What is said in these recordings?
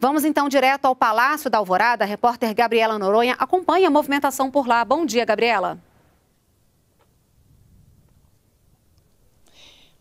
Vamos então direto ao Palácio da Alvorada. A repórter Gabriela Noronha acompanha a movimentação por lá. Bom dia, Gabriela.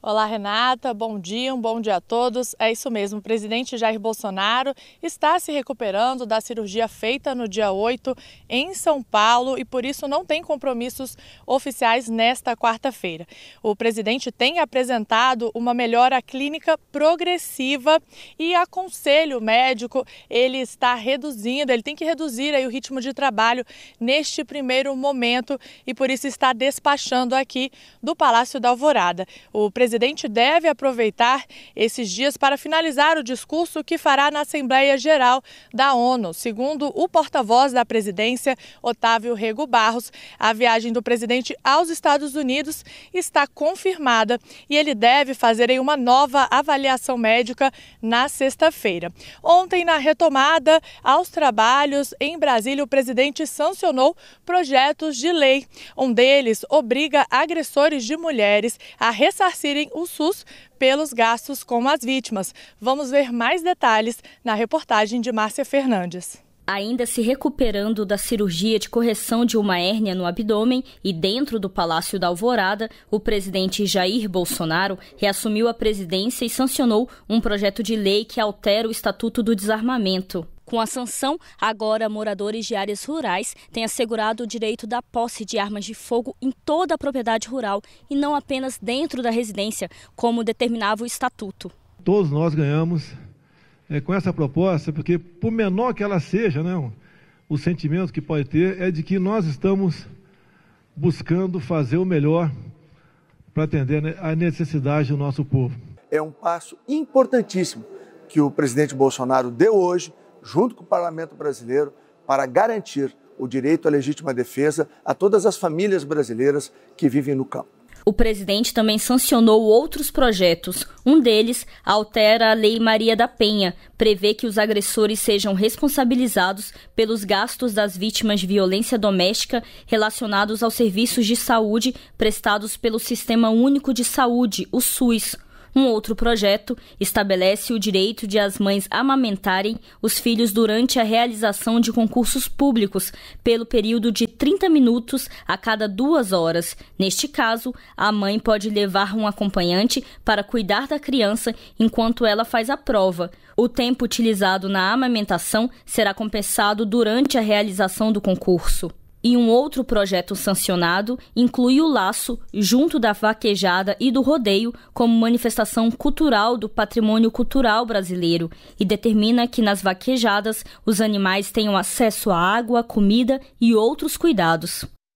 Olá, Renata. Bom dia, um bom dia a todos. É isso mesmo, o presidente Jair Bolsonaro está se recuperando da cirurgia feita no dia 8 em São Paulo e por isso não tem compromissos oficiais nesta quarta-feira. O presidente tem apresentado uma melhora clínica progressiva e aconselho médico, ele está reduzindo, ele tem que reduzir aí o ritmo de trabalho neste primeiro momento e por isso está despachando aqui do Palácio da Alvorada. O presidente presidente deve aproveitar esses dias para finalizar o discurso que fará na Assembleia Geral da ONU. Segundo o porta-voz da presidência, Otávio Rego Barros, a viagem do presidente aos Estados Unidos está confirmada e ele deve fazer uma nova avaliação médica na sexta-feira. Ontem, na retomada aos trabalhos em Brasília, o presidente sancionou projetos de lei. Um deles obriga agressores de mulheres a ressarcirem o SUS pelos gastos com as vítimas. Vamos ver mais detalhes na reportagem de Márcia Fernandes. Ainda se recuperando da cirurgia de correção de uma hérnia no abdômen e dentro do Palácio da Alvorada, o presidente Jair Bolsonaro reassumiu a presidência e sancionou um projeto de lei que altera o Estatuto do Desarmamento. Com a sanção, agora moradores de áreas rurais têm assegurado o direito da posse de armas de fogo em toda a propriedade rural e não apenas dentro da residência, como determinava o estatuto. Todos nós ganhamos é, com essa proposta, porque por menor que ela seja, né, o sentimento que pode ter é de que nós estamos buscando fazer o melhor para atender né, a necessidade do nosso povo. É um passo importantíssimo que o presidente Bolsonaro deu hoje junto com o parlamento brasileiro, para garantir o direito à legítima defesa a todas as famílias brasileiras que vivem no campo. O presidente também sancionou outros projetos. Um deles altera a Lei Maria da Penha, prevê que os agressores sejam responsabilizados pelos gastos das vítimas de violência doméstica relacionados aos serviços de saúde prestados pelo Sistema Único de Saúde, o SUS. Um outro projeto estabelece o direito de as mães amamentarem os filhos durante a realização de concursos públicos pelo período de 30 minutos a cada duas horas. Neste caso, a mãe pode levar um acompanhante para cuidar da criança enquanto ela faz a prova. O tempo utilizado na amamentação será compensado durante a realização do concurso. E um outro projeto sancionado inclui o laço junto da vaquejada e do rodeio como manifestação cultural do patrimônio cultural brasileiro e determina que nas vaquejadas os animais tenham acesso à água, comida e outros cuidados.